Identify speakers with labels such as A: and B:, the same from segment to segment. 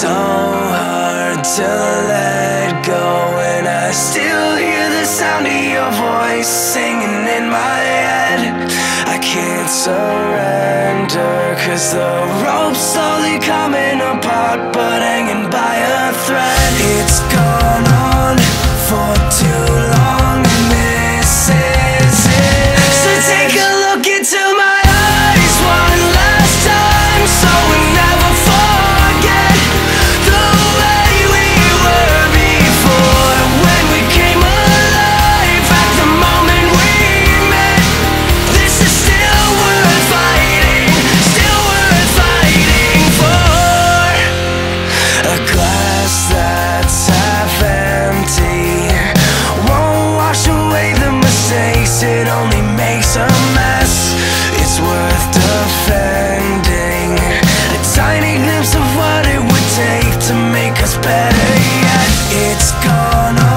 A: to let go And I still hear the sound of your voice Singing in my head. I can't surrender Cause the rope's slowly coming apart But hanging by a thread. It's worth defending. A tiny glimpse of what it would take to make us better yet It's gone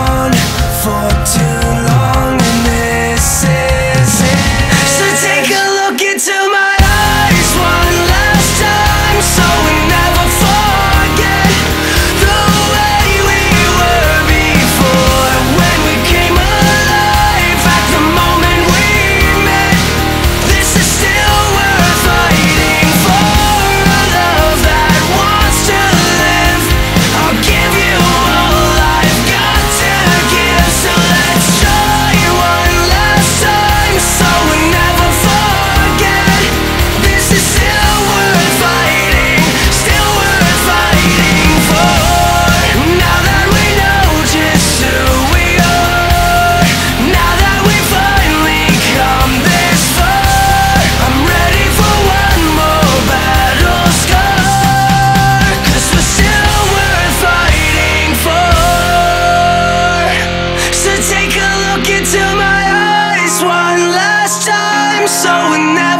A: so now